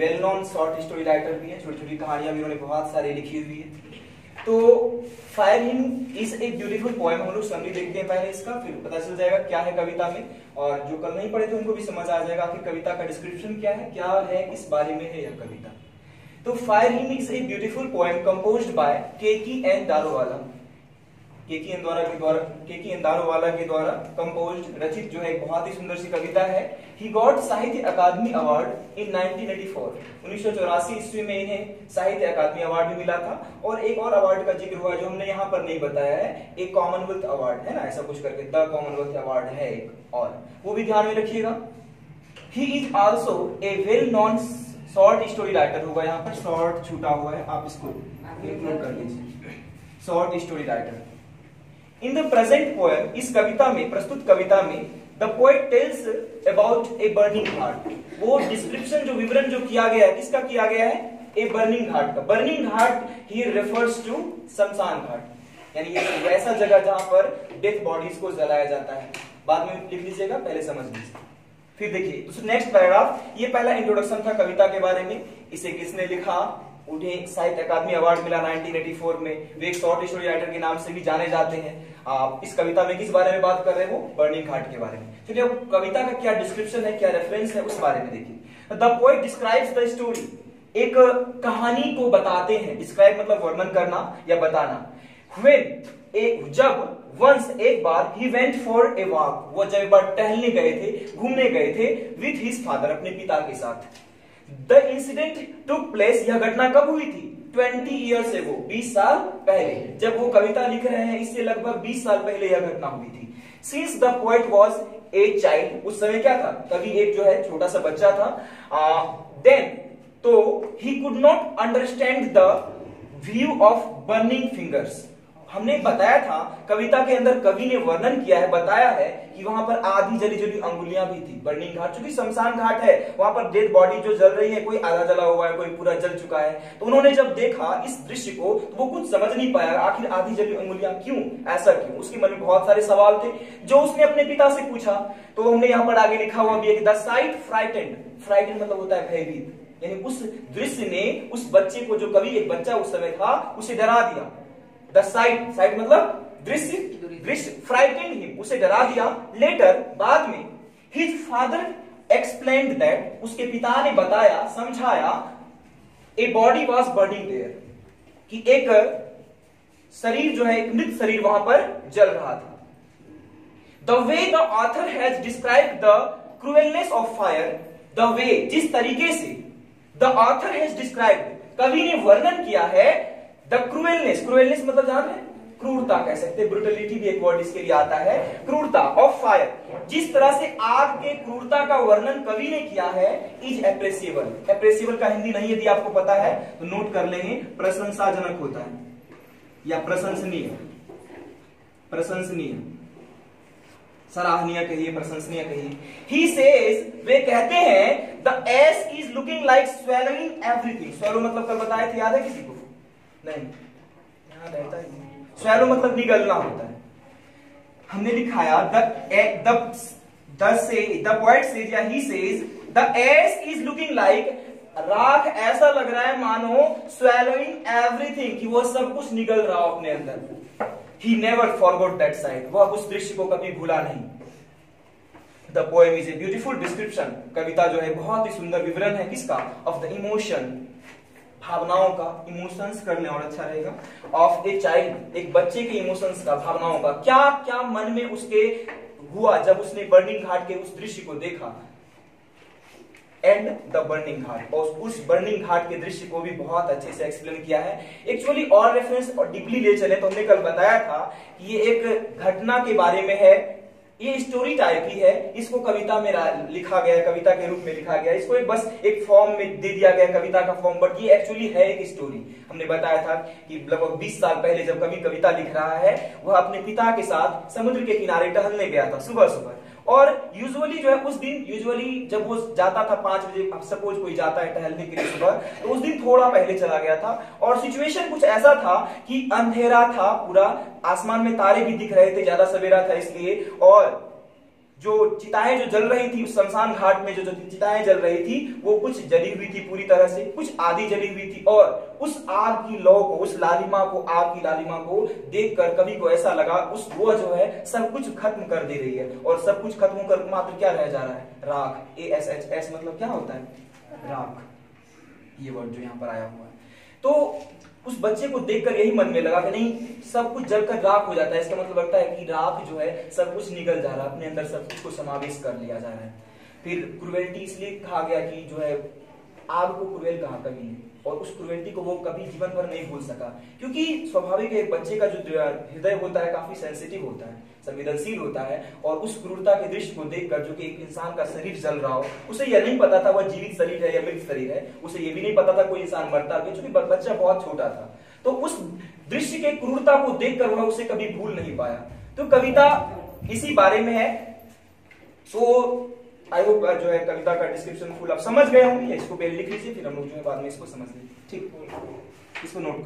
Well known short story writer भी है छोटी छोटी कहानियाँ भी उन्होंने बहुत सारी लिखी हुई है। तो fire hymn is a beautiful poem हम लोग समरी देखते हैं पहले इसका, फिर पता चल जाएगा क्या है कविता में। और जो कल नहीं पढ़े थे उनको भी समझ आ जाएगा कि कविता का डिस्क्रिप्शन क्या है क्या है, किस बारे में है यह कविता। तो fire hymn is a beautiful poem composed by Keki N Daruwalla Keki के द्वारा, केकी के द्वारा रचित जो है बहुत ही सुंदर सी कविता है। ही गॉट साहित्य अकादमी अवार्ड इन 1984 1984 ईस्वी में इन्हें साहित्य अकादमी अवार्ड भी मिला था। और एक और अवार्ड का ज़िक्र हुआ जो हमने यहाँ पर नहीं बताया है, एक कॉमनवेल्थ अवार्ड है ना? ऐसा कुछ करके द कॉमनवेल्थ अवार्ड है एक और। वो भी ध्यान में रखिएगा। He is also a well known short story writer होगा यहाँ पर। शॉर्ट छूटा हुआ है, आप इसको इंक्लूड कर लीजिए short story writer in the present poem इस कविता में, प्रस्तुत कविता में the poet tells about a burning ghat वो डिस्क्रिप्शन जो विवरण जो किया गया है, किसका किया गया है? ए बर्निंग घाट का। Burning ghat he refers to shamshan ghat. यानी ये वैसा जगह जहाँ पर डेथ बॉडीज को जलाया जाता है। बाद में लिख लीजिएगा, पहले समझ लीजिए। फिर देखिए नेक्स्ट पैराग्राफ ये पहला इंट्रोडक्शन था कविता के बारे में। इसे किसने लिखा? उन्हें साहित्य अकादमी अवार्ड मिला 1984 में। वे एक शॉर्ट स्टोरी राइटर के नाम से भी जाने जाते हैं। आप इस कविता में किस बारे में बात कर रहे हो बर्निंग घाट के बारे में। चलिए, अब कविता का क्या डिस्क्रिप्शन है, क्या रेफरेंस है, उस बारे में देखिए। The poet describes the story एक कहानी को बताते हैं। डिस्क्राइब मतलब वर्णन करना या बताना। When एक जब वंस एक बार he went for a walk वो जब एक बार टहलने गए थे, घूमने गए थे विथ हिज फादर अपने पिता के साथ। द इंसिडेंट टुक प्लेस यह घटना कब हुई थी? ट्वेंटी ईयर से वो, बीस साल पहले। जब वो कविता लिख रहे हैं, इससे लगभग बीस साल पहले यह घटना हुई थी। Since the poet was a child उस समय क्या था? कभी एक जो है छोटा सा बच्चा था। देन तो he could not understand the view of burning fingers हमने बताया था, कविता के अंदर कवि ने वर्णन किया है, बताया है कि वहाँ पर आधी जली जली अंगुलियाँ भी थी। बर्निंग घाट, चूँकि शमशान घाट है, वहाँ पर डेड बॉडी जो जल रही है, कोई आधा जला हुआ है, कोई पूरा जल चुका है। तो उन्होंने जब देखा इस दृश्य को तो वो कुछ समझ नहीं पाया, आखिर आधी जली अंगुलियाँ क्यों? ऐसा क्यों? उसके मन में बहुत सारे सवाल थे, जो उसने अपने पिता से पूछा। तो हमने यहाँ पर आगे लिखा हुआ भी है द साइट फ्राइटेंड फ्राइटेंड मतलब होता है भयभीत। यानी उस दृश्य ने उस बच्चे को, जो कवि, एक बच्चा उस समय था, उसे डरा दिया। द साइट साइट मतलब दृश्य दृश्य फ्राइटेंड हिम उसे डरा दिया। लेटर बाद में हिज फादर एक्सप्लेन दैट उसके पिता ने बताया, समझाया a body was burning there कि एक शरीर जो है, एक मृत शरीर वहाँ पर जल रहा था। The way the author has describe the cruelness of fire the way जिस तरीके से द ऑथर हैज़ डिस्क्राइब कवि ने वर्णन किया है द क्रूएलनेस क्रूएलनेस मतलब जान है क्रूरता कह सकते ब्रुटलिटी भी एक वर्ड इसके लिए आता है। क्रूरता ऑफ़ फायर जिस तरह से आग के क्रूरता का वर्णन कवि ने किया है इज़ एप्रेसिएबल एप्रेसिएबल का हिंदी नहीं, यदि आपको पता है तो नोट कर लेंगे। प्रशंसाजनक होता है। या प्रशंसनीय। प्रशंसनीय। सराहनीय कहिए, प्रशंसनीय कहिए। ही सेज वे कहते हैं the ash is looking like swallowing everything swallow मतलब कल बताए थे, याद है किसी को? नहीं, यहाँ रहता ही स्वैलो मतलब निगलना होता है। हमने लिखाया द द द से द पोएट सेज या he says the ash is looking like rakh ऐसा लग रहा है, मानो स्वेलोइंग एवरीथिंग कि वो सब कुछ निकल रहा हो अपने अंदर। He never forgot that sight वह उस दृश्य को कभी भूला नहीं। The poem is a beautiful description कविता जो है बहुत ही सुंदर विवरण है किसका? ऑफ़ द इमोशन भावनाओं का इमोशंस करने और अच्छा रहेगा। ऑफ़ ए चाइल्ड एक बच्चे के इमोशंस का, भावनाओं का। क्या क्या मन में उसके हुआ जब उसने बर्निंग घाट के उस दृश्य को देखा? एंड द बर्निंग घाट और उस बर्निंग घाट के दृश्य को भी बहुत अच्छे से एक्सप्लेन किया है। एक्चुअली और रेफरेंस और डीपली ले चले तो हमने कल बताया था कि ये एक घटना के बारे में है। ये स्टोरी टाइप ही है। इसको कविता में लिखा गया कविता के रूप में लिखा गया इसको एक बस एक फॉर्म में दे दिया गया कविता का फॉर्म बट ये एक्चुअली है एक स्टोरी हमने बताया था कि लगभग 20 साल पहले जब कवि कविता लिख रहा है, वह अपने पिता के साथ समुद्र के किनारे टहलने गया था सुबह सुबह और यूजुअली जो है उस दिन यूजुअली जब वो जाता था पाँच बजे सपोज़ कोई जाता है टहलने के लिए सुबह तो उस दिन थोड़ा पहले चला गया था। और सिचुएशन कुछ ऐसा था कि अंधेरा था पूरा, आसमान में तारे भी दिख रहे थे, ज़्यादा सवेरा था इसलिए। और जो चिताएँ जो जल रही थी शमशान घाट में जो जो चिताएँ जल रही थी, वो कुछ जली हुई थी पूरी तरह से, कुछ आधी जली हुई थी। और उस आग की लौ को, उस लालिमा को, आग की लालिमा को देखकर कवि को ऐसा लगा, उस वो जो है, सब कुछ खत्म कर दे रही है। और सब कुछ खत्म कर मात्र क्या रह जा रहा है? राख। ए एस एच एस मतलब क्या होता है? राख। ये वर्ड जो यहाँ पर आया हुआ है। तो उस बच्चे को देखकर यही मन में लगा कि नहीं सब कुछ जलकर राख हो जाता है। इसका मतलब लगता है कि राख जो है, सब कुछ निकल जा रहा है। अपने अंदर सब कुछ को समावेश कर लिया जा रहा है। फिर क्रुवेल्टी इसलिए कहा गया कि जो है, आग को क्रुएल कहा कवि ने और उस क्रुएल्टी को वो कभी जीवन भर नहीं भूल सका। क्योंकि स्वाभाविक एक बच्चे का जो हृदय होता है, काफ़ी सेंसिटिव होता है, संवेदनशील होता है। और उस क्रूरता के दृश्य को देखकर, जो कि एक इंसान का शरीर जल रहा हो, उसे यह नहीं पता था वह जीवित शरीर है या मृत शरीर है। उसे यह भी नहीं पता था कोई इंसान मरता क्योंकि बच्चा बहुत छोटा था। तो उस दृश्य के क्रूरता को देखकर वह उसे कभी भूल नहीं पाया। तो कविता इसी बारे में है। तो आई होप जो है कविता का डिस्क्रिप्शन फुल आप समझ गए होंगे इसको पहले लिख लीजिए, फिर हम लोग जो है बाद में इसको समझ लीजिए ठीक। इसको नोट